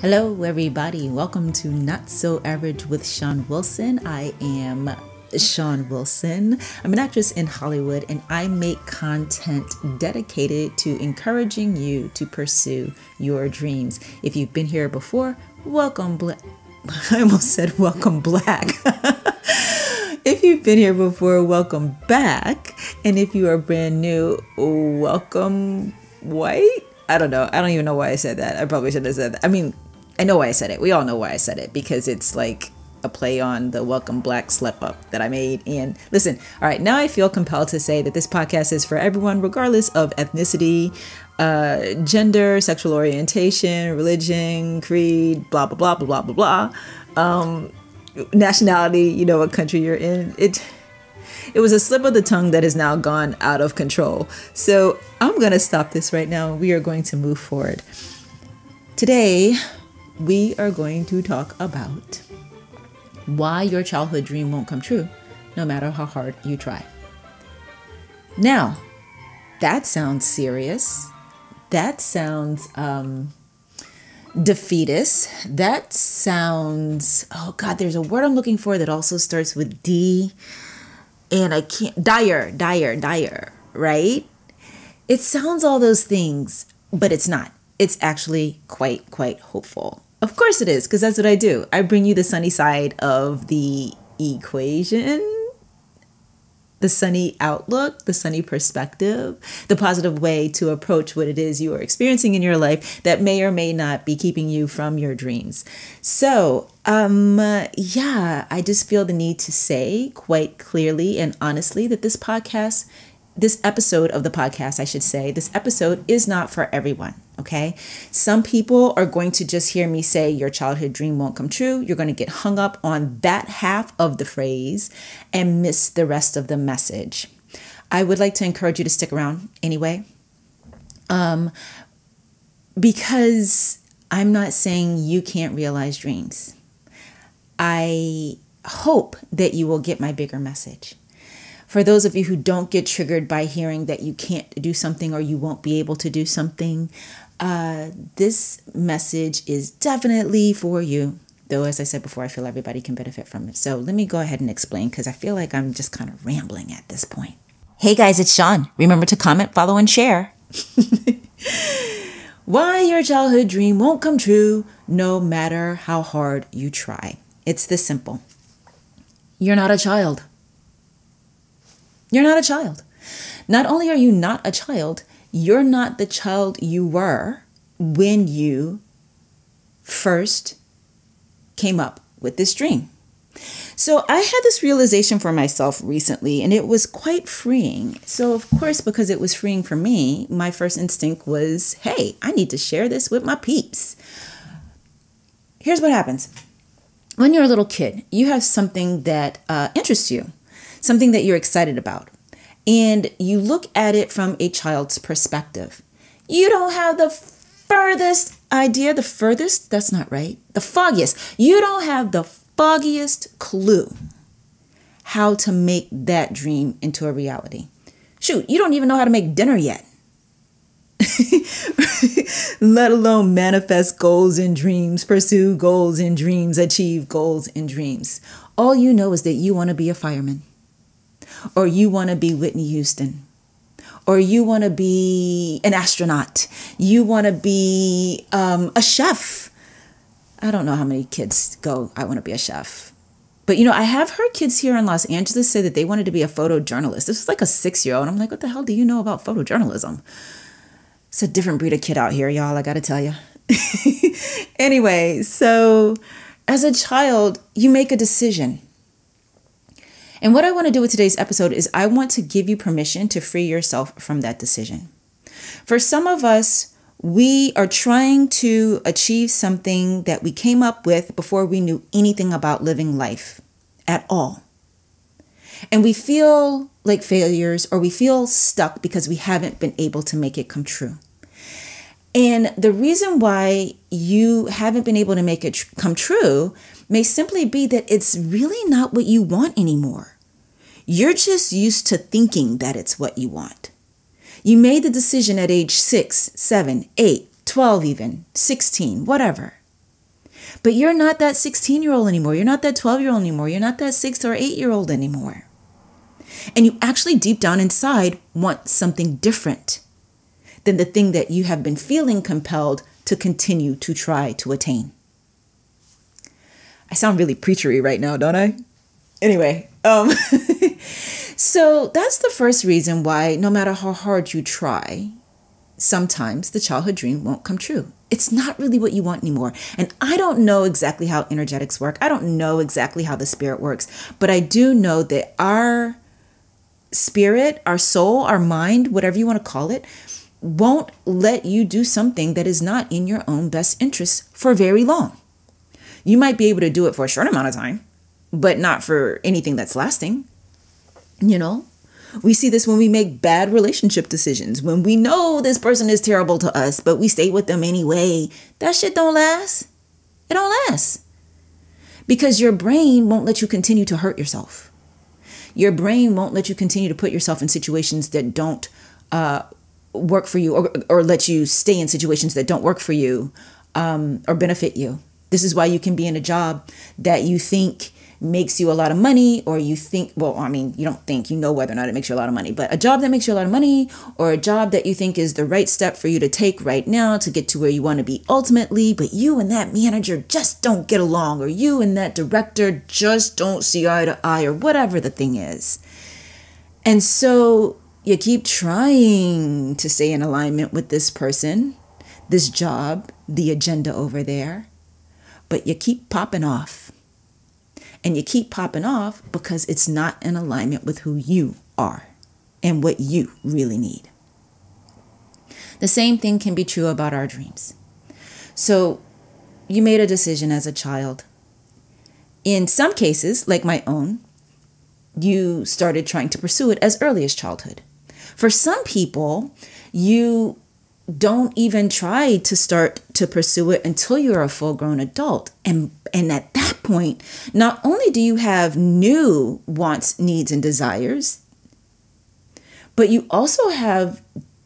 Hello, everybody. Welcome to Not So Average with Shon Wilson. I am Shon Wilson. I'm an actress in Hollywood and I make content dedicated to encouraging you to pursue your dreams. If you've been here before, welcome. Bla- I almost said welcome black. if you've been here before, welcome back. And if you are brand new, welcome white. I don't know. I don't even know why I said that. I probably shouldn't have said that. I mean, I know why I said it. We all know why I said it because it's like a play on the Welcome Black slip up that I made. And listen, all right, now I feel compelled to say that this podcast is for everyone, regardless of ethnicity, uh, gender, sexual orientation, religion, creed, blah, blah, blah, blah, blah, blah, blah. Um, nationality, you know, what country you're in. It. It was a slip of the tongue that has now gone out of control. So I'm going to stop this right now. We are going to move forward. Today, we are going to talk about why your childhood dream won't come true, no matter how hard you try. Now, that sounds serious. That sounds um, defeatist. That sounds, oh God, there's a word I'm looking for that also starts with D. And I can't, dire, dire, dire, right? It sounds all those things, but it's not. It's actually quite, quite hopeful. Of course it is, because that's what I do. I bring you the sunny side of the equation, the sunny outlook, the sunny perspective, the positive way to approach what it is you are experiencing in your life that may or may not be keeping you from your dreams. So, um, yeah, I just feel the need to say quite clearly and honestly that this podcast this episode of the podcast, I should say, this episode is not for everyone. Okay. Some people are going to just hear me say your childhood dream won't come true. You're going to get hung up on that half of the phrase and miss the rest of the message. I would like to encourage you to stick around anyway. Um, because I'm not saying you can't realize dreams. I hope that you will get my bigger message. For those of you who don't get triggered by hearing that you can't do something or you won't be able to do something, uh, this message is definitely for you. Though, as I said before, I feel everybody can benefit from it. So let me go ahead and explain because I feel like I'm just kind of rambling at this point. Hey guys, it's Shon. Remember to comment, follow, and share. Why your childhood dream won't come true no matter how hard you try. It's this simple. You're not a child. You're not a child. Not only are you not a child, you're not the child you were when you first came up with this dream. So I had this realization for myself recently, and it was quite freeing. So, of course, because it was freeing for me, my first instinct was hey, I need to share this with my peeps. Here's what happens when you're a little kid, you have something that uh, interests you something that you're excited about, and you look at it from a child's perspective. You don't have the furthest idea, the furthest, that's not right, the foggiest. You don't have the foggiest clue how to make that dream into a reality. Shoot, you don't even know how to make dinner yet. Let alone manifest goals and dreams, pursue goals and dreams, achieve goals and dreams. All you know is that you want to be a fireman or you want to be Whitney Houston, or you want to be an astronaut, you want to be um, a chef. I don't know how many kids go, I want to be a chef. But you know, I have heard kids here in Los Angeles say that they wanted to be a photojournalist. This is like a six year old. I'm like, what the hell do you know about photojournalism? It's a different breed of kid out here, y'all, I gotta tell you. anyway, so as a child, you make a decision. And what I want to do with today's episode is I want to give you permission to free yourself from that decision. For some of us, we are trying to achieve something that we came up with before we knew anything about living life at all. And we feel like failures or we feel stuck because we haven't been able to make it come true. And the reason why you haven't been able to make it tr- come true may simply be that it's really not what you want anymore. You're just used to thinking that it's what you want. You made the decision at age 6, 7, 8, 12, even 16, whatever. But you're not that 16 year old anymore. You're not that 12 year old anymore. You're not that six or eight year old anymore. And you actually, deep down inside, want something different than the thing that you have been feeling compelled to continue to try to attain. I sound really preachery right now, don't I? Anyway, um, so that's the first reason why, no matter how hard you try, sometimes the childhood dream won't come true. It's not really what you want anymore. And I don't know exactly how energetics work. I don't know exactly how the spirit works, but I do know that our spirit, our soul, our mind, whatever you want to call it, won't let you do something that is not in your own best interest for very long. You might be able to do it for a short amount of time, but not for anything that's lasting. You know, we see this when we make bad relationship decisions, when we know this person is terrible to us, but we stay with them anyway. That shit don't last. It don't last. Because your brain won't let you continue to hurt yourself. Your brain won't let you continue to put yourself in situations that don't uh, work for you or, or let you stay in situations that don't work for you um, or benefit you. This is why you can be in a job that you think makes you a lot of money, or you think, well, I mean, you don't think, you know whether or not it makes you a lot of money, but a job that makes you a lot of money, or a job that you think is the right step for you to take right now to get to where you want to be ultimately, but you and that manager just don't get along, or you and that director just don't see eye to eye, or whatever the thing is. And so you keep trying to stay in alignment with this person, this job, the agenda over there but you keep popping off. And you keep popping off because it's not in alignment with who you are and what you really need. The same thing can be true about our dreams. So, you made a decision as a child. In some cases, like my own, you started trying to pursue it as early as childhood. For some people, you don't even try to start to pursue it until you're a full grown adult. And and at that point, not only do you have new wants, needs and desires, but you also have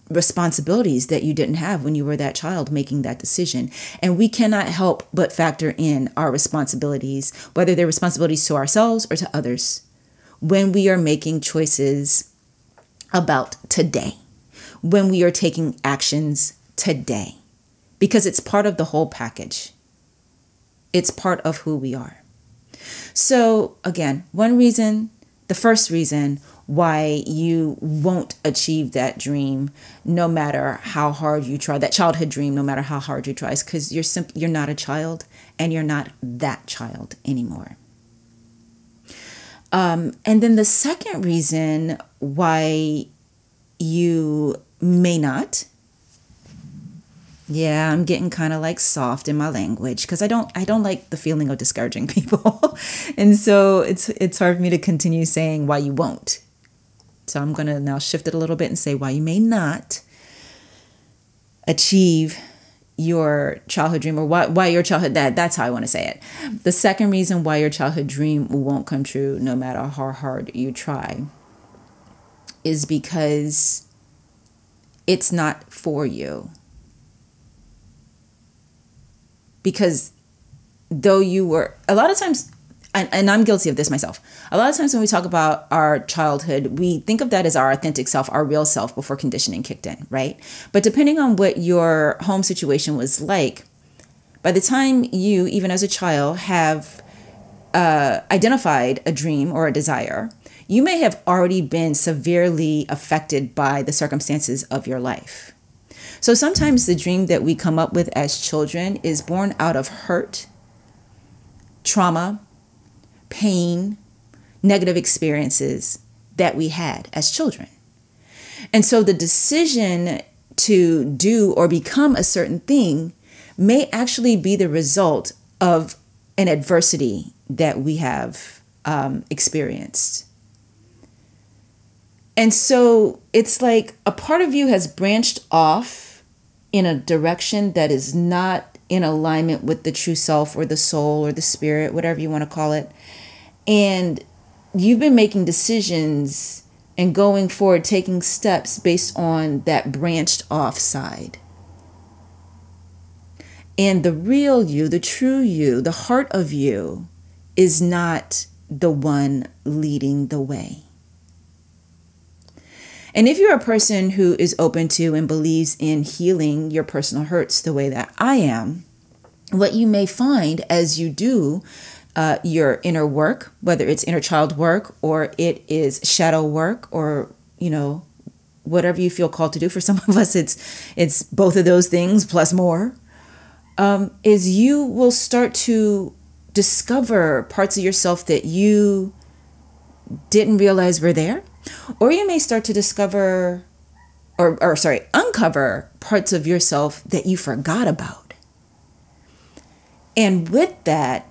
responsibilities that you didn't have when you were that child making that decision. And we cannot help but factor in our responsibilities, whether they're responsibilities to ourselves or to others, when we are making choices about today when we are taking actions today because it's part of the whole package. It's part of who we are. So, again, one reason, the first reason why you won't achieve that dream no matter how hard you try that childhood dream no matter how hard you try is because you're simply you're not a child and you're not that child anymore um, and then the second reason why you may not. Yeah, I'm getting kind of like soft in my language because I don't I don't like the feeling of discouraging people. and so it's it's hard for me to continue saying why you won't. So I'm going to now shift it a little bit and say why you may not achieve your childhood dream or why, why your childhood that that's how I want to say it. The second reason why your childhood dream won't come true no matter how hard you try is because it's not for you. Because though you were, a lot of times, and, and, I'm guilty of this myself. A lot of times when we talk about our childhood, we think of that as our authentic self, our real self before conditioning kicked in, right? But depending on what your home situation was like, by the time you, even as a child, have uh, identified a dream or a desire, you may have already been severely affected by the circumstances of your life. So sometimes the dream that we come up with as children is born out of hurt, trauma, pain, negative experiences that we had as children. And so the decision to do or become a certain thing may actually be the result of an adversity that we have um, experienced. And so it's like a part of you has branched off in a direction that is not in alignment with the true self or the soul or the spirit, whatever you want to call it. And you've been making decisions and going forward, taking steps based on that branched off side. And the real you, the true you, the heart of you is not the one leading the way. And if you're a person who is open to and believes in healing your personal hurts the way that I am, what you may find as you do uh, your inner work, whether it's inner child work or it is shadow work or, you know, whatever you feel called to do. For some of us, it's it's both of those things plus more. Um, is you will start to discover parts of yourself that you didn't realize were there, or you may start to discover, or or sorry, uncover parts of yourself that you forgot about. And with that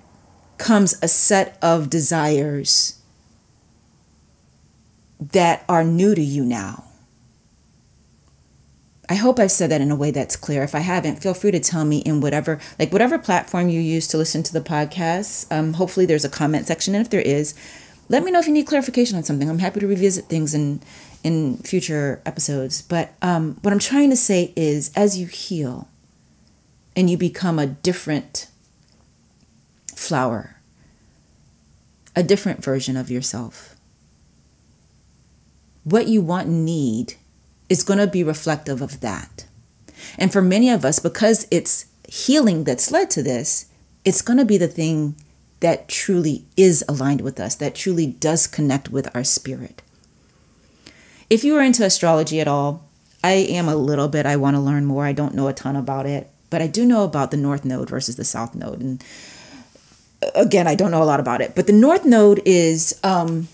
comes a set of desires that are new to you now I hope I've said that in a way that's clear. If I haven't, feel free to tell me in whatever, like whatever platform you use to listen to the podcast. Um, hopefully, there's a comment section, and if there is, let me know if you need clarification on something. I'm happy to revisit things in in future episodes. But um, what I'm trying to say is, as you heal, and you become a different flower, a different version of yourself, what you want and need is going to be reflective of that. And for many of us, because it's healing that's led to this, it's going to be the thing that truly is aligned with us, that truly does connect with our spirit. If you are into astrology at all, I am a little bit. I want to learn more. I don't know a ton about it, but I do know about the North Node versus the South Node. And again, I don't know a lot about it. But the North Node is um,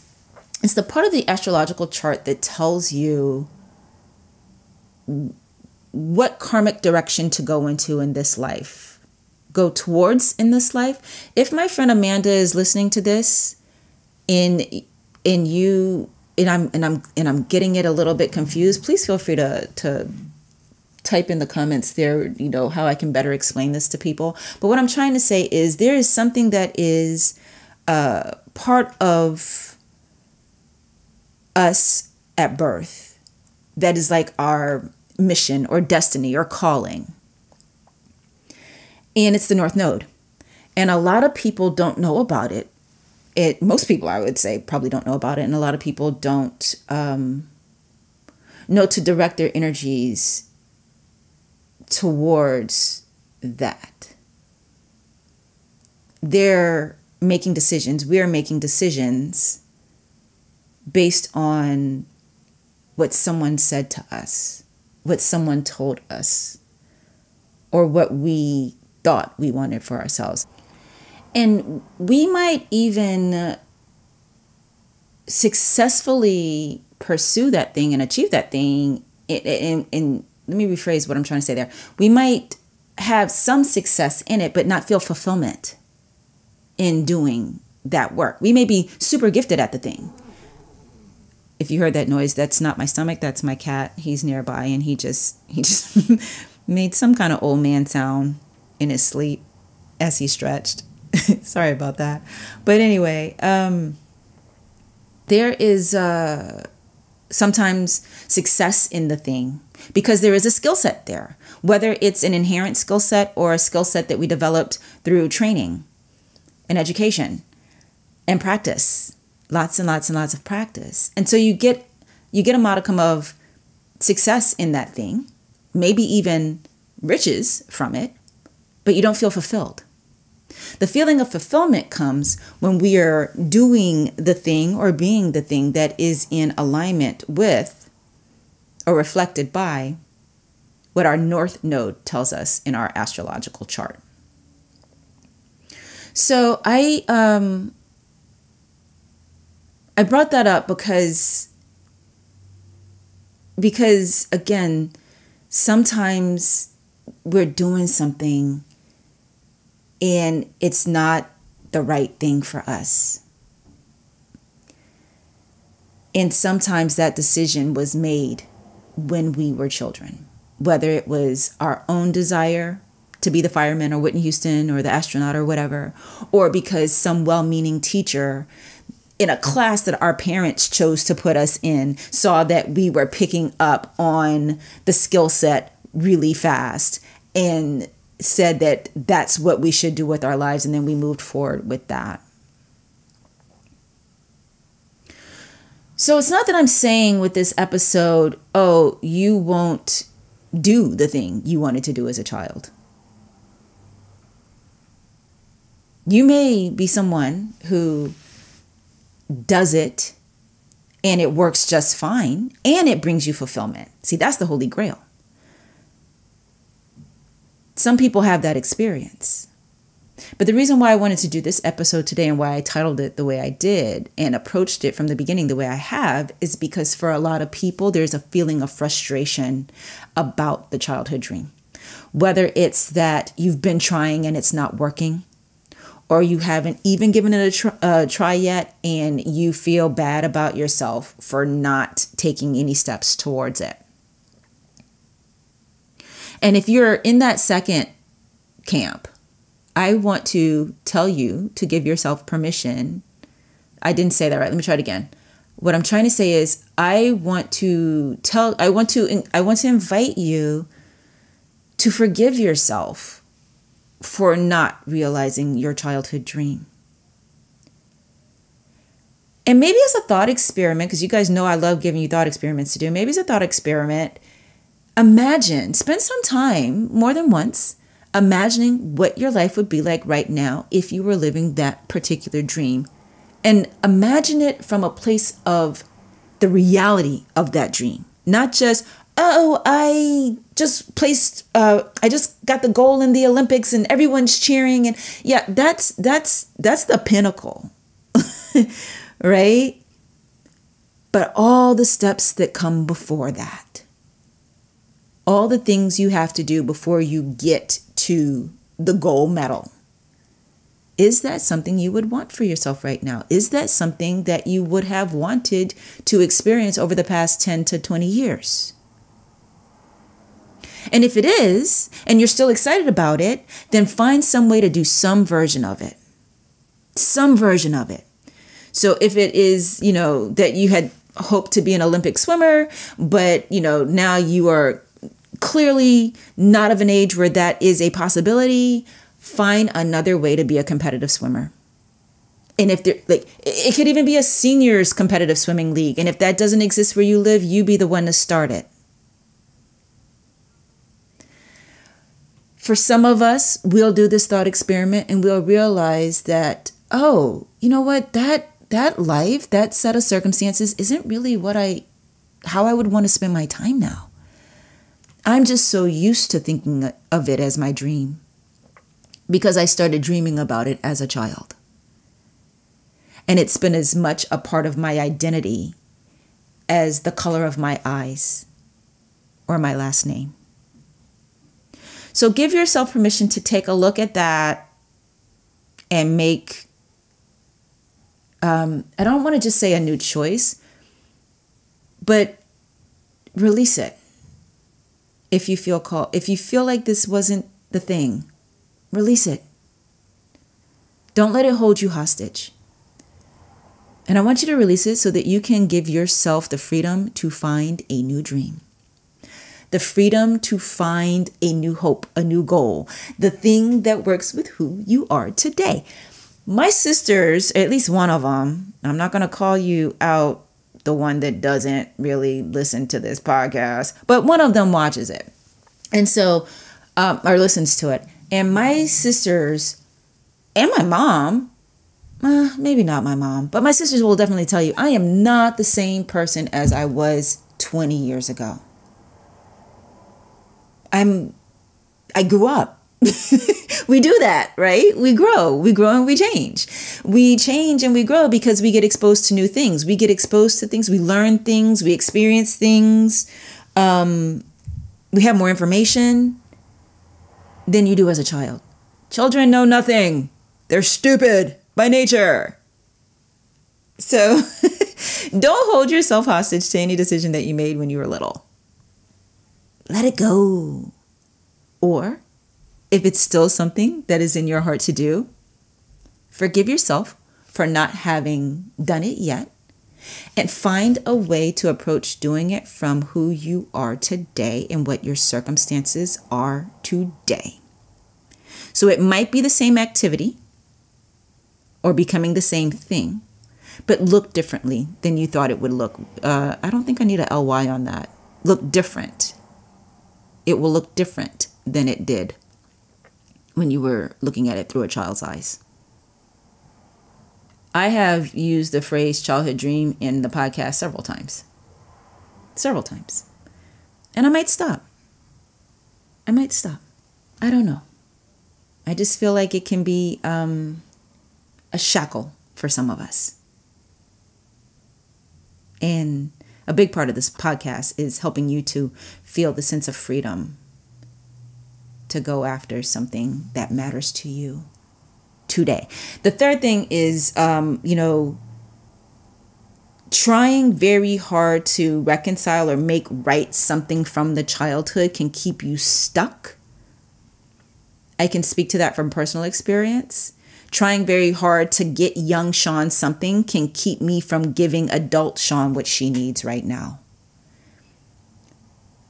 it's the part of the astrological chart that tells you what karmic direction to go into in this life, go towards in this life. If my friend Amanda is listening to this, in in you and I'm and I'm and I'm getting it a little bit confused, please feel free to to type in the comments there, you know, how I can better explain this to people. But what I'm trying to say is there is something that is uh, part of us at birth that is like our mission or destiny or calling. And it's the North Node. And a lot of people don't know about it. It most people I would say probably don't know about it, and a lot of people don't um, know to direct their energies towards that. They're making decisions. We are making decisions based on what someone said to us what someone told us or what we thought we wanted for ourselves. And we might even successfully pursue that thing and achieve that thing. And, and, let me rephrase what I'm trying to say there. We might have some success in it, but not feel fulfillment in doing that work. We may be super gifted at the thing, if you heard that noise, that's not my stomach, that's my cat. He's nearby and he just he just made some kind of old man sound in his sleep as he stretched. Sorry about that. But anyway, um there is uh sometimes success in the thing because there is a skill set there, whether it's an inherent skill set or a skill set that we developed through training and education and practice lots and lots and lots of practice. And so you get you get a modicum of success in that thing, maybe even riches from it, but you don't feel fulfilled. The feeling of fulfillment comes when we are doing the thing or being the thing that is in alignment with or reflected by what our north node tells us in our astrological chart. So I um, I brought that up because because again, sometimes we're doing something and it's not the right thing for us. And sometimes that decision was made when we were children, whether it was our own desire to be the fireman or Whitney Houston or the astronaut or whatever, or because some well meaning teacher in a class that our parents chose to put us in saw that we were picking up on the skill set really fast and said that that's what we should do with our lives, and then we moved forward with that. So it's not that I'm saying with this episode, oh, you won't do the thing you wanted to do as a child. You may be someone who does it and it works just fine and it brings you fulfillment. See, that's the holy grail. Some people have that experience. But the reason why I wanted to do this episode today and why I titled it the way I did and approached it from the beginning the way I have is because for a lot of people, there's a feeling of frustration about the childhood dream. Whether it's that you've been trying and it's not working, or you haven't even given it a, tr- a try yet and you feel bad about yourself for not taking any steps towards it. And if you're in that second camp, I want to tell you to give yourself permission. I didn't say that right. Let me try it again. What I'm trying to say is I want to tell I want to I want to invite you to forgive yourself for not realizing your childhood dream. And maybe as a thought experiment, because you guys know I love giving you thought experiments to do, maybe as a thought experiment, imagine, spend some time more than once imagining what your life would be like right now if you were living that particular dream. And imagine it from a place of the reality of that dream, not just, oh, I just placed, uh, I just got the goal in the Olympics and everyone's cheering. And yeah, that's, that's, that's the pinnacle, right? But all the steps that come before that, all the things you have to do before you get to the gold medal. Is that something you would want for yourself right now? Is that something that you would have wanted to experience over the past 10 to 20 years? And if it is, and you're still excited about it, then find some way to do some version of it. Some version of it. So if it is, you know, that you had hoped to be an Olympic swimmer, but, you know, now you are clearly not of an age where that is a possibility, find another way to be a competitive swimmer. And if there like it could even be a seniors competitive swimming league. And if that doesn't exist where you live, you be the one to start it. For some of us, we'll do this thought experiment and we'll realize that, oh, you know what, that that life, that set of circumstances isn't really what I how I would want to spend my time now. I'm just so used to thinking of it as my dream because I started dreaming about it as a child. And it's been as much a part of my identity as the color of my eyes or my last name. So give yourself permission to take a look at that and make, um, I don't want to just say a new choice, but release it. If you feel called, if you feel like this wasn't the thing, release it. Don't let it hold you hostage. And I want you to release it so that you can give yourself the freedom to find a new dream the freedom to find a new hope, a new goal, the thing that works with who you are today. My sisters, at least one of them, I'm not going to call you out the one that doesn't really listen to this podcast, but one of them watches it. And so, um, or listens to it. And my sisters and my mom, uh, maybe not my mom, but my sisters will definitely tell you I am not the same person as I was 20 years ago. I'm I grew up. we do that, right? We grow, we grow and we change. We change and we grow because we get exposed to new things. We get exposed to things, we learn things, we experience things. Um, we have more information than you do as a child. Children know nothing, they're stupid by nature. So don't hold yourself hostage to any decision that you made when you were little let it go. Or if it's still something that is in your heart to do, forgive yourself for not having done it yet and find a way to approach doing it from who you are today and what your circumstances are today. So it might be the same activity or becoming the same thing, but look differently than you thought it would look. Uh, I don't think I need a ly on that. Look different. It will look different than it did when you were looking at it through a child's eyes. I have used the phrase childhood dream in the podcast several times. Several times. And I might stop. I might stop. I don't know. I just feel like it can be um, a shackle for some of us. And a big part of this podcast is helping you to feel the sense of freedom to go after something that matters to you today. The third thing is, um, you know, trying very hard to reconcile or make right something from the childhood can keep you stuck. I can speak to that from personal experience. Trying very hard to get young Shon something can keep me from giving adult Shon what she needs right now.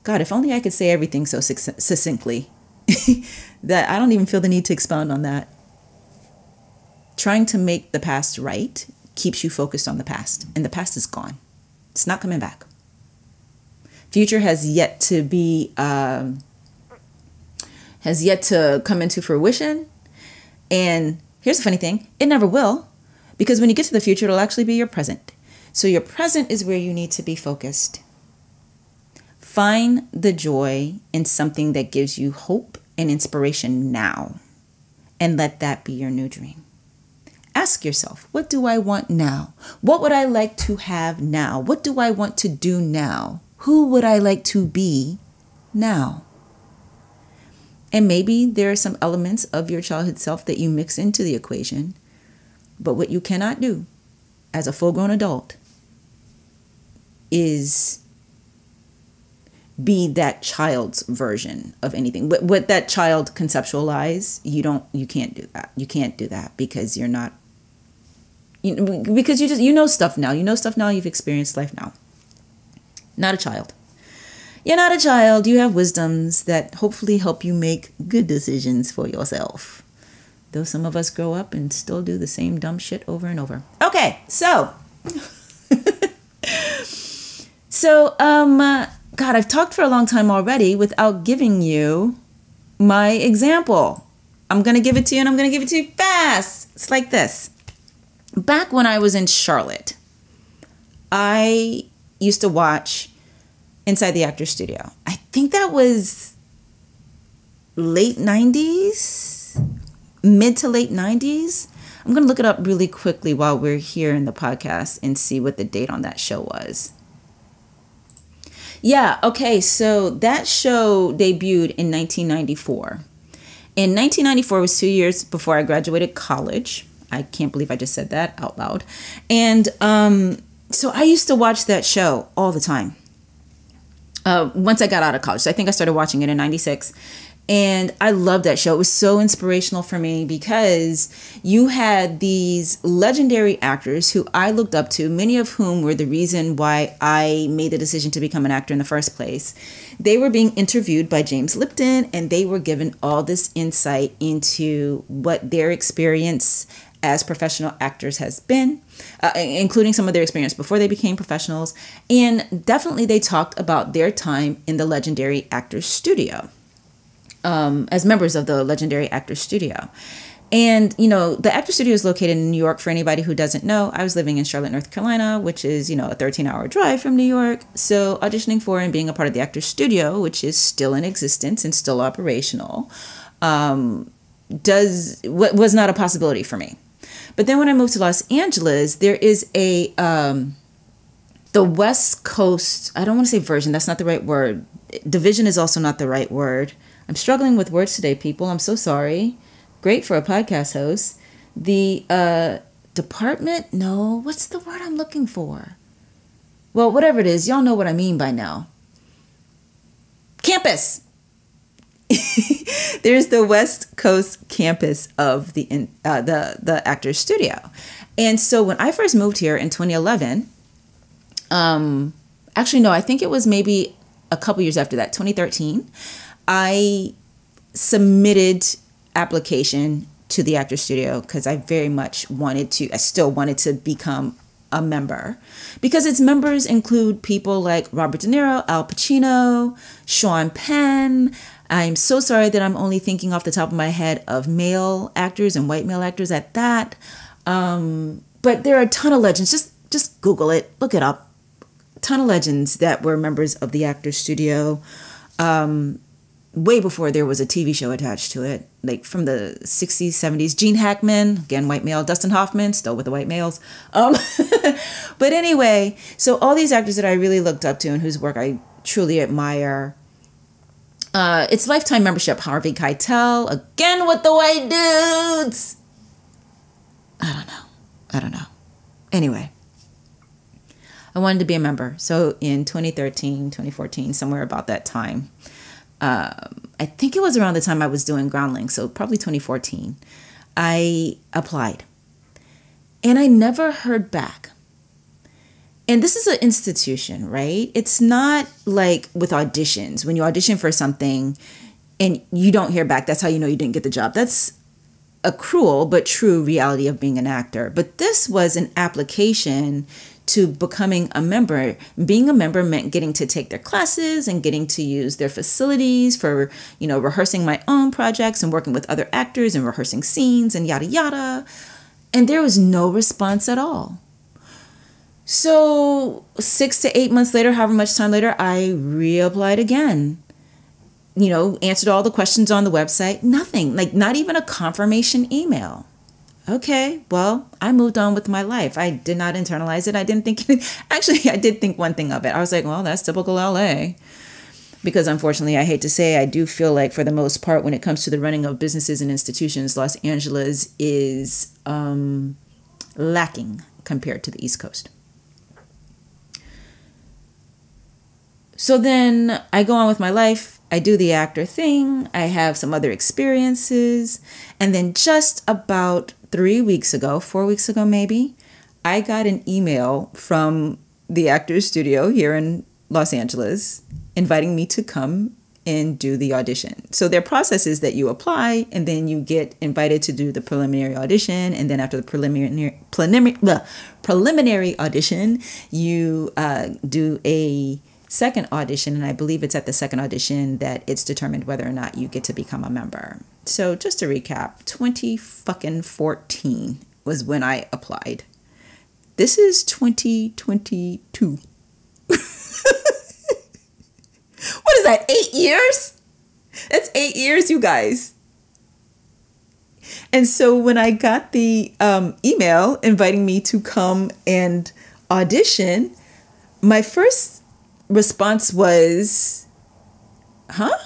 God, if only I could say everything so succinctly that I don't even feel the need to expound on that. Trying to make the past right keeps you focused on the past, and the past is gone. It's not coming back. Future has yet to be um, has yet to come into fruition, and here's the funny thing: it never will, because when you get to the future, it'll actually be your present. So your present is where you need to be focused. Find the joy in something that gives you hope and inspiration now, and let that be your new dream. Ask yourself, what do I want now? What would I like to have now? What do I want to do now? Who would I like to be now? And maybe there are some elements of your childhood self that you mix into the equation. But what you cannot do as a full grown adult is be that child's version of anything. What, what that child conceptualize, you don't, you can't do that. You can't do that because you're not you, because you just you know stuff now. You know stuff now. You've experienced life now. Not a child. You're not a child. You have wisdoms that hopefully help you make good decisions for yourself. Though some of us grow up and still do the same dumb shit over and over. Okay, so so um uh, God, I've talked for a long time already without giving you my example. I'm gonna give it to you and I'm gonna give it to you fast. It's like this back when I was in Charlotte, I used to watch Inside the Actor Studio. I think that was late 90s, mid to late 90s. I'm going to look it up really quickly while we're here in the podcast and see what the date on that show was. Yeah, okay, so that show debuted in 1994. In 1994 was two years before I graduated college. I can't believe I just said that out loud. And um, so I used to watch that show all the time. Uh, once I got out of college, so I think I started watching it in '96, and I loved that show. It was so inspirational for me because you had these legendary actors who I looked up to, many of whom were the reason why I made the decision to become an actor in the first place. They were being interviewed by James Lipton, and they were given all this insight into what their experience as professional actors has been, uh, including some of their experience before they became professionals. And definitely they talked about their time in the Legendary Actors Studio um, as members of the Legendary Actors Studio. And, you know, the Actor Studio is located in New York. For anybody who doesn't know, I was living in Charlotte, North Carolina, which is, you know, a 13 hour drive from New York. So auditioning for and being a part of the Actor Studio, which is still in existence and still operational, um, does was not a possibility for me. But then when I moved to Los Angeles, there is a um, the West Coast. I don't want to say version. That's not the right word. Division is also not the right word. I'm struggling with words today, people. I'm so sorry. Great for a podcast host. The uh, department? No. What's the word I'm looking for? Well, whatever it is, y'all know what I mean by now. Campus. there's the West Coast campus of the uh, the the Actors Studio, and so when I first moved here in 2011, um, actually no, I think it was maybe a couple years after that, 2013, I submitted application to the actor studio because I very much wanted to, I still wanted to become a member because its members include people like Robert De Niro, Al Pacino, Sean Penn. I'm so sorry that I'm only thinking off the top of my head of male actors and white male actors at that. Um, but there are a ton of legends. Just just Google it, look it up. A ton of legends that were members of the Actors Studio. Um, way before there was a TV show attached to it, like from the 60s, 70s. Gene Hackman, again, white male. Dustin Hoffman, still with the white males. Um, but anyway, so all these actors that I really looked up to and whose work I truly admire. Uh, it's lifetime membership. Harvey Keitel, again with the white dudes. I don't know. I don't know. Anyway, I wanted to be a member. So in 2013, 2014, somewhere about that time, um, I think it was around the time I was doing Groundlings, so probably 2014, I applied. And I never heard back. And this is an institution, right? It's not like with auditions. When you audition for something and you don't hear back, that's how you know you didn't get the job. That's a cruel but true reality of being an actor. But this was an application to becoming a member. Being a member meant getting to take their classes and getting to use their facilities for, you know, rehearsing my own projects and working with other actors and rehearsing scenes and yada yada. And there was no response at all. So, six to eight months later, however much time later, I reapplied again. You know, answered all the questions on the website, nothing, like not even a confirmation email okay, well, I moved on with my life. I did not internalize it. I didn't think, actually, I did think one thing of it. I was like, well, that's typical LA. Because unfortunately, I hate to say, I do feel like for the most part, when it comes to the running of businesses and institutions, Los Angeles is um, lacking compared to the East Coast. So then I go on with my life. I do the actor thing. I have some other experiences. And then just about three weeks ago, four weeks ago maybe, I got an email from the Actors Studio here in Los Angeles inviting me to come and do the audition. So their process is that you apply and then you get invited to do the preliminary audition, and then after the preliminary preliminary, preliminary audition, you uh, do a second audition, and I believe it's at the second audition that it's determined whether or not you get to become a member. So just to recap, 20 fucking 14 was when I applied. This is 2022. what is that? 8 years? That's 8 years, you guys. And so when I got the um, email inviting me to come and audition, my first response was, huh?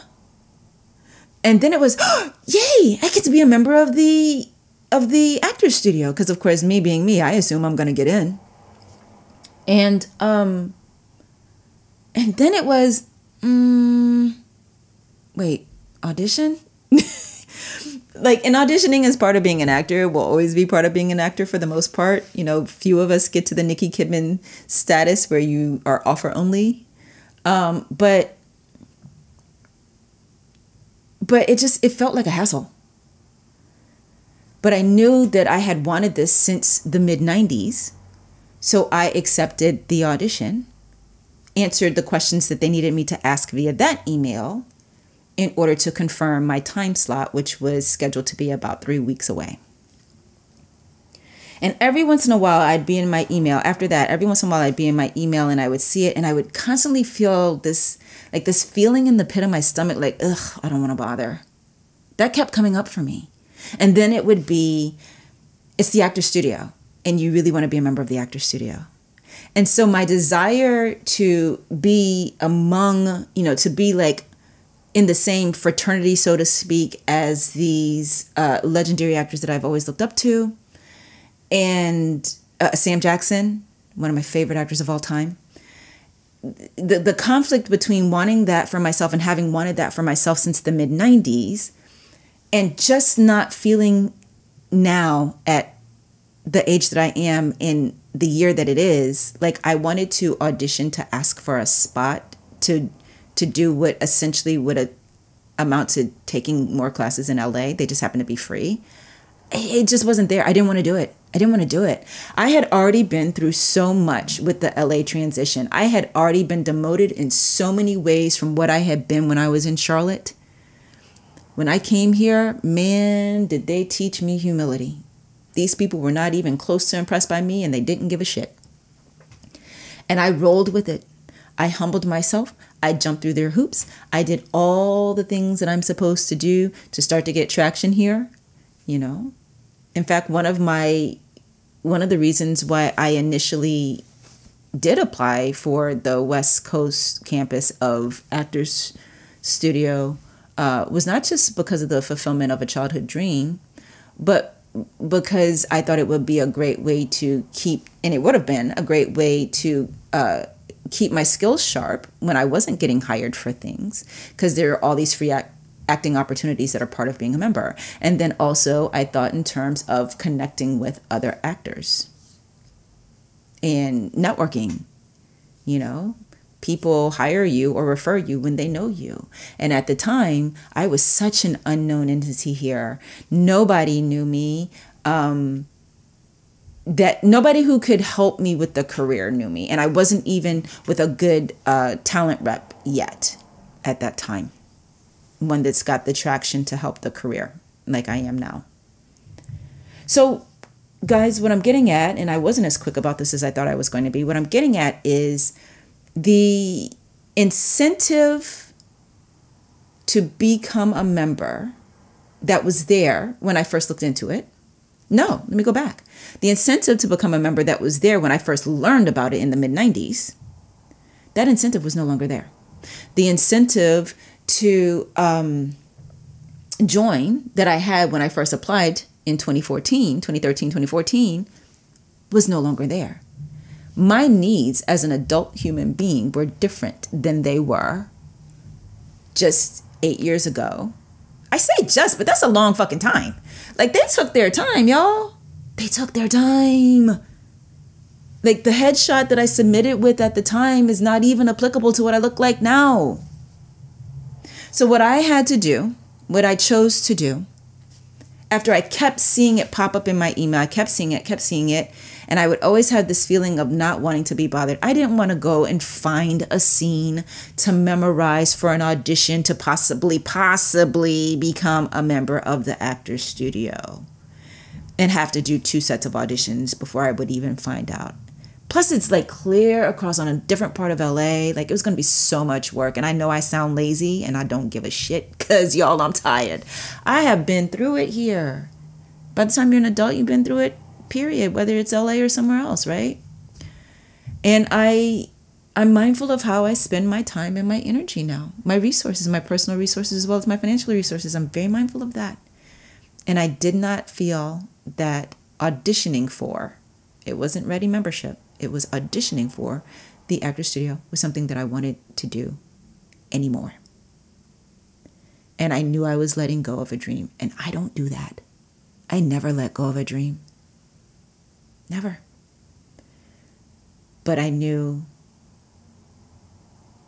And then it was, oh, yay, I get to be a member of the of the actors studio because of course me being me, I assume I'm going to get in. And um and then it was mm, wait, audition? like and auditioning is part of being an actor will always be part of being an actor for the most part you know few of us get to the nikki kidman status where you are offer only um, but but it just it felt like a hassle. But I knew that I had wanted this since the mid 90s. So I accepted the audition, answered the questions that they needed me to ask via that email in order to confirm my time slot, which was scheduled to be about three weeks away. And every once in a while, I'd be in my email. After that, every once in a while, I'd be in my email and I would see it and I would constantly feel this, like this feeling in the pit of my stomach, like, ugh, I don't want to bother. That kept coming up for me. And then it would be, it's the actor studio and you really want to be a member of the actor studio. And so my desire to be among, you know, to be like in the same fraternity, so to speak, as these uh, legendary actors that I've always looked up to, and uh, Sam Jackson, one of my favorite actors of all time. The, the conflict between wanting that for myself and having wanted that for myself since the mid 90s and just not feeling now at the age that I am in the year that it is like I wanted to audition to ask for a spot to to do what essentially would a amount to taking more classes in LA. They just happened to be free. It just wasn't there. I didn't want to do it. I didn't want to do it. I had already been through so much with the LA transition. I had already been demoted in so many ways from what I had been when I was in Charlotte. When I came here, man, did they teach me humility. These people were not even close to impressed by me and they didn't give a shit. And I rolled with it. I humbled myself. I jumped through their hoops. I did all the things that I'm supposed to do to start to get traction here, you know. In fact, one of my one of the reasons why I initially did apply for the West Coast campus of Actors Studio uh, was not just because of the fulfillment of a childhood dream, but because I thought it would be a great way to keep, and it would have been a great way to uh, keep my skills sharp when I wasn't getting hired for things, because there are all these free act- acting opportunities that are part of being a member. And then also, I thought in terms of connecting with other actors and networking, you know. People hire you or refer you when they know you. And at the time, I was such an unknown entity here. Nobody knew me. Um, that nobody who could help me with the career knew me. And I wasn't even with a good uh, talent rep yet at that time one that's got the traction to help the career like I am now. So, guys, what I'm getting at, and I wasn't as quick about this as I thought I was going to be, what I'm getting at is the incentive to become a member that was there when I first looked into it. No, let me go back. The incentive to become a member that was there when I first learned about it in the mid 90s, that incentive was no longer there. The incentive to um, join that I had when I first applied in 2014, 2013, 2014 was no longer there. My needs as an adult human being were different than they were just eight years ago. I say just, but that's a long fucking time. Like they took their time, y'all. They took their time. Like the headshot that I submitted with at the time is not even applicable to what I look like now. So, what I had to do, what I chose to do, after I kept seeing it pop up in my email, I kept seeing it, kept seeing it, and I would always have this feeling of not wanting to be bothered. I didn't want to go and find a scene to memorize for an audition to possibly, possibly become a member of the actor's studio and have to do two sets of auditions before I would even find out. Plus, it's like clear across on a different part of LA. Like, it was going to be so much work. And I know I sound lazy and I don't give a shit because y'all, I'm tired. I have been through it here. By the time you're an adult, you've been through it, period, whether it's LA or somewhere else, right? And I. I'm mindful of how I spend my time and my energy now, my resources, my personal resources, as well as my financial resources. I'm very mindful of that. And I did not feel that auditioning for, it wasn't ready membership it was auditioning for the actor studio was something that I wanted to do anymore. And I knew I was letting go of a dream. And I don't do that. I never let go of a dream. Never. But I knew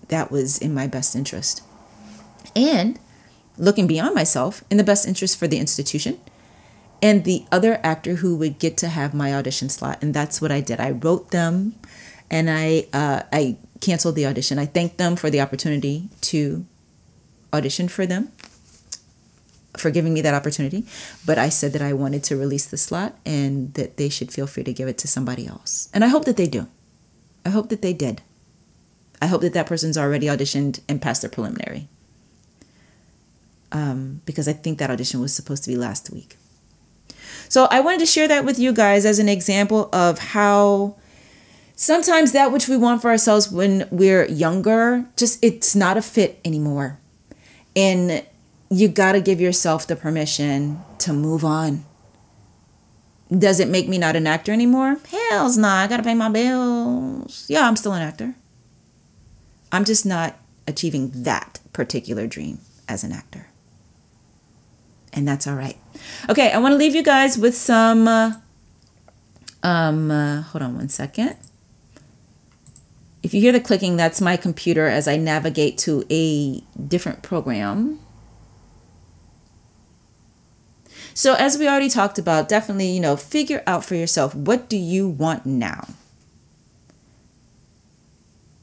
that was in my best interest. And looking beyond myself, in the best interest for the institution and the other actor who would get to have my audition slot. And that's what I did. I wrote them and I uh, I canceled the audition. I thanked them for the opportunity to audition for them for giving me that opportunity. But I said that I wanted to release the slot and that they should feel free to give it to somebody else. And I hope that they do. I hope that they did. I hope that that person's already auditioned and passed their preliminary. Um, because I think that audition was supposed to be last week. So I wanted to share that with you guys as an example of how sometimes that which we want for ourselves when we're younger, just it's not a fit anymore. And you got to give yourself the permission to move on. Does it make me not an actor anymore? Hell's not. I got to pay my bills. Yeah, I'm still an actor. I'm just not achieving that particular dream as an actor and that's all right. Okay, I want to leave you guys with some. Uh, um, uh, hold on one second. If you hear the clicking, that's my computer as I navigate to a different program. So, as we already talked about, definitely, you know, figure out for yourself what do you want now?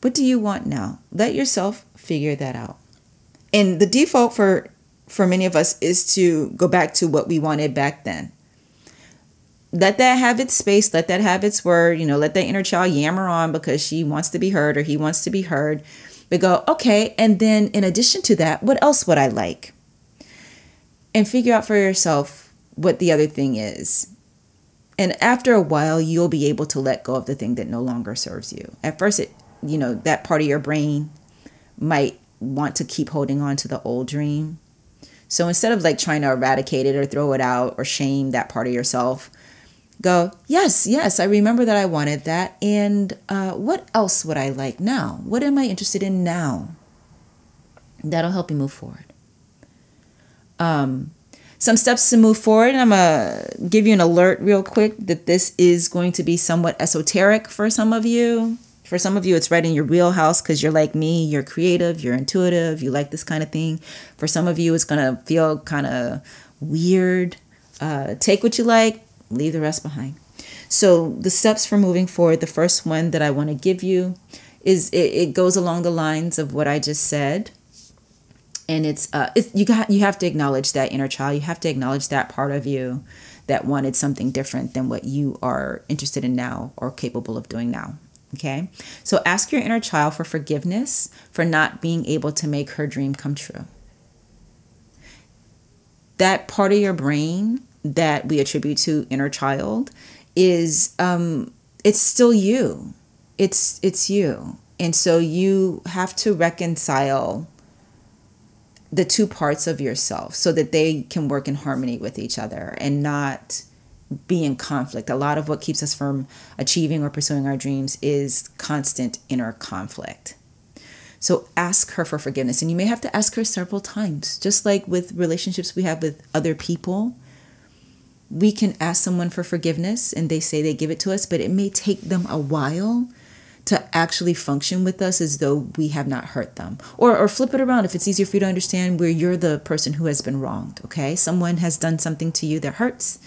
What do you want now? Let yourself figure that out. And the default for for many of us is to go back to what we wanted back then. Let that have its space, let that have its word, you know, let that inner child yammer on because she wants to be heard or he wants to be heard. But go, okay, and then in addition to that, what else would I like? And figure out for yourself what the other thing is. And after a while, you'll be able to let go of the thing that no longer serves you. At first, it, you know, that part of your brain might want to keep holding on to the old dream. So instead of like trying to eradicate it or throw it out or shame that part of yourself, go, yes, yes, I remember that I wanted that. And uh, what else would I like now? What am I interested in now? That'll help you move forward. Um, some steps to move forward. I'm going to give you an alert real quick that this is going to be somewhat esoteric for some of you. For some of you, it's right in your wheelhouse because you're like me, you're creative, you're intuitive, you like this kind of thing. For some of you, it's going to feel kind of weird. Uh, take what you like, leave the rest behind. So, the steps for moving forward, the first one that I want to give you is it, it goes along the lines of what I just said and it's uh it's, you got you have to acknowledge that inner child you have to acknowledge that part of you that wanted something different than what you are interested in now or capable of doing now okay? So ask your inner child for forgiveness for not being able to make her dream come true. That part of your brain that we attribute to inner child is um it's still you. It's it's you. And so you have to reconcile the two parts of yourself so that they can work in harmony with each other and not be in conflict. A lot of what keeps us from achieving or pursuing our dreams is constant inner conflict. So ask her for forgiveness. And you may have to ask her several times, just like with relationships we have with other people. We can ask someone for forgiveness and they say they give it to us, but it may take them a while to actually function with us as though we have not hurt them. Or, or flip it around if it's easier for you to understand where you're the person who has been wronged, okay? Someone has done something to you that hurts,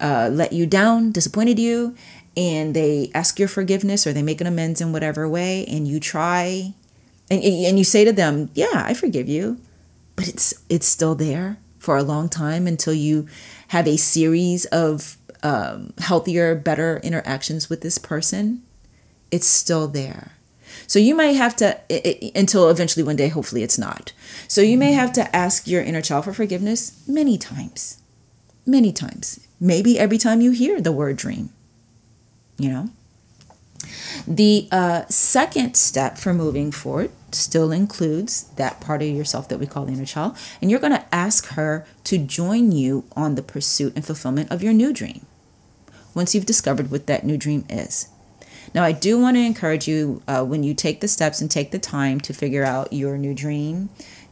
uh, let you down, disappointed you, and they ask your forgiveness or they make an amends in whatever way, and you try and, and you say to them, Yeah, I forgive you, but it's it's still there for a long time until you have a series of um, healthier, better interactions with this person it's still there. So you might have to, it, it, until eventually one day, hopefully it's not. So you may have to ask your inner child for forgiveness many times. Many times. Maybe every time you hear the word dream. You know? The uh, second step for moving forward still includes that part of yourself that we call the inner child. And you're going to ask her to join you on the pursuit and fulfillment of your new dream once you've discovered what that new dream is. Now, I do want to encourage you uh, when you take the steps and take the time to figure out your new dream,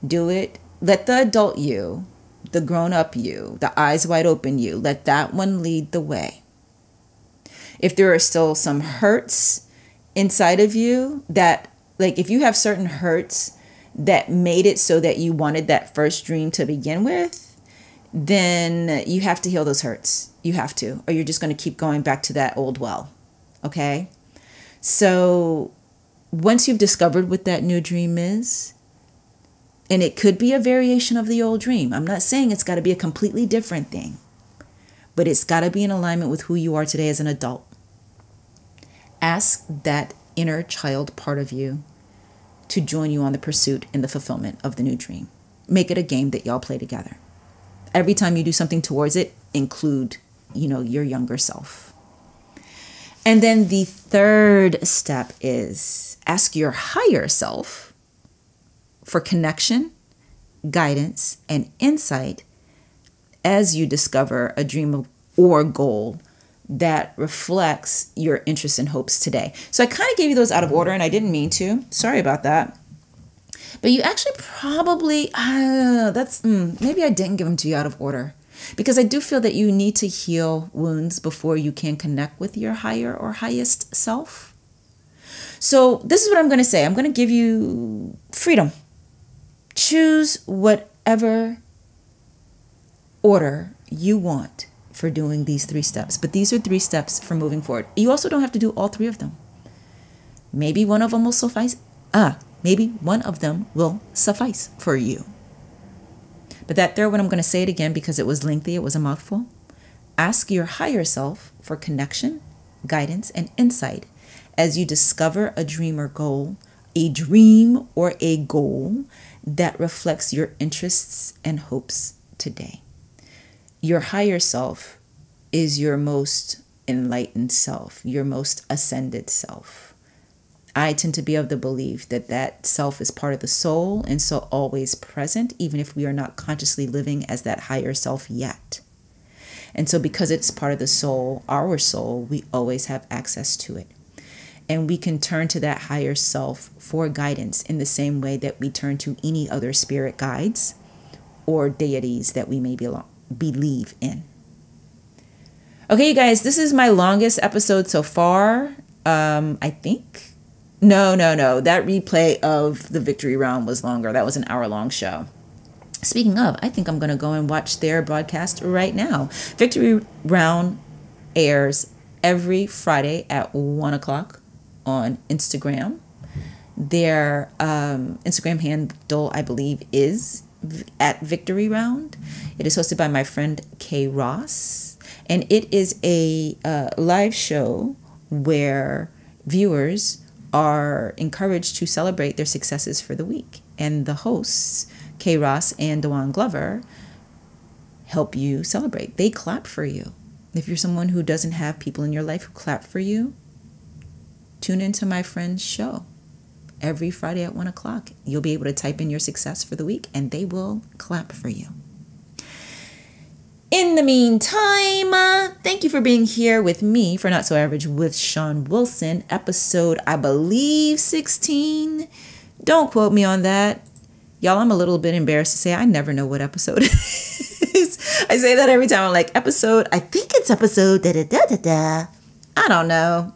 do it. Let the adult you, the grown up you, the eyes wide open you, let that one lead the way. If there are still some hurts inside of you that, like, if you have certain hurts that made it so that you wanted that first dream to begin with, then you have to heal those hurts. You have to, or you're just going to keep going back to that old well. Okay? So once you've discovered what that new dream is, and it could be a variation of the old dream. I'm not saying it's got to be a completely different thing, but it's got to be in alignment with who you are today as an adult. Ask that inner child part of you to join you on the pursuit and the fulfillment of the new dream. Make it a game that y'all play together. Every time you do something towards it, include, you know, your younger self. And then the third step is ask your higher self for connection, guidance, and insight as you discover a dream or goal that reflects your interests and hopes today. So I kind of gave you those out of order and I didn't mean to. Sorry about that. But you actually probably, uh, that's, mm, maybe I didn't give them to you out of order because I do feel that you need to heal wounds before you can connect with your higher or highest self. So, this is what I'm going to say I'm going to give you freedom. Choose whatever order you want for doing these three steps. But these are three steps for moving forward. You also don't have to do all three of them. Maybe one of them will suffice. Ah, maybe one of them will suffice for you. But that third one, I'm going to say it again because it was lengthy, it was a mouthful. Ask your higher self for connection, guidance, and insight as you discover a dream or goal, a dream or a goal that reflects your interests and hopes today. Your higher self is your most enlightened self, your most ascended self. I tend to be of the belief that that self is part of the soul and so always present, even if we are not consciously living as that higher self yet. And so, because it's part of the soul, our soul, we always have access to it. And we can turn to that higher self for guidance in the same way that we turn to any other spirit guides or deities that we may belong, believe in. Okay, you guys, this is my longest episode so far. Um, I think no, no, no. That replay of the victory round was longer. That was an hour long show. Speaking of, I think I'm going to go and watch their broadcast right now. Victory round airs every Friday at 1 o'clock on Instagram. Their um, Instagram handle, I believe, is at Victory Round. It is hosted by my friend Kay Ross, and it is a uh, live show where viewers are encouraged to celebrate their successes for the week. And the hosts, Kay Ross and Dewan Glover, help you celebrate. They clap for you. If you're someone who doesn't have people in your life who clap for you, tune into my friend's show every Friday at one o'clock. You'll be able to type in your success for the week and they will clap for you. In the meantime, uh, thank you for being here with me for Not So Average with Shon Wilson, episode, I believe, 16. Don't quote me on that. Y'all, I'm a little bit embarrassed to say I never know what episode is. I say that every time. I'm like, episode, I think it's episode da da da da da. I don't know.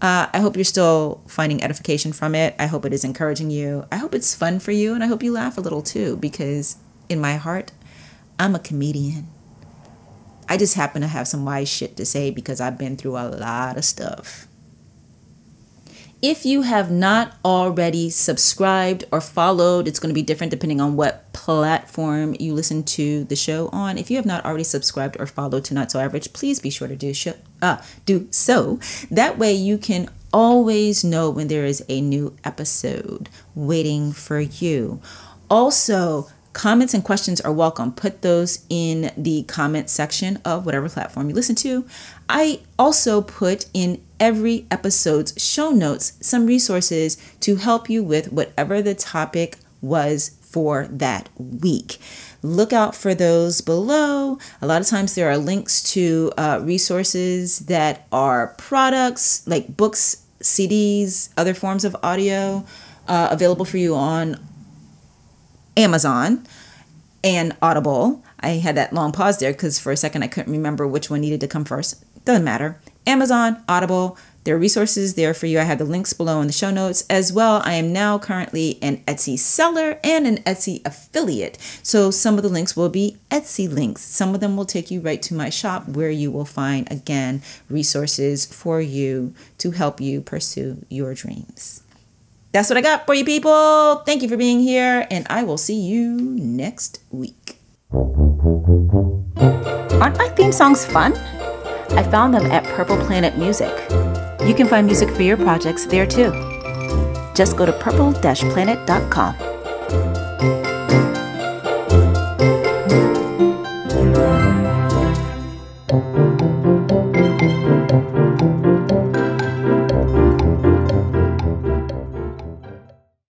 Uh, I hope you're still finding edification from it. I hope it is encouraging you. I hope it's fun for you, and I hope you laugh a little too, because in my heart, I'm a comedian. I just happen to have some wise shit to say because I've been through a lot of stuff. If you have not already subscribed or followed, it's going to be different depending on what platform you listen to the show on. If you have not already subscribed or followed to Not So Average, please be sure to do show, uh, do so. That way you can always know when there is a new episode waiting for you. Also, Comments and questions are welcome. Put those in the comment section of whatever platform you listen to. I also put in every episode's show notes some resources to help you with whatever the topic was for that week. Look out for those below. A lot of times there are links to uh, resources that are products like books, CDs, other forms of audio uh, available for you on Amazon and Audible. I had that long pause there because for a second I couldn't remember which one needed to come first. Doesn't matter. Amazon, Audible, there are resources there for you. I have the links below in the show notes. As well, I am now currently an Etsy seller and an Etsy affiliate. So some of the links will be Etsy links. Some of them will take you right to my shop where you will find, again, resources for you to help you pursue your dreams. That's what I got for you people. Thank you for being here, and I will see you next week. Aren't my theme songs fun? I found them at Purple Planet Music. You can find music for your projects there too. Just go to purple-planet.com.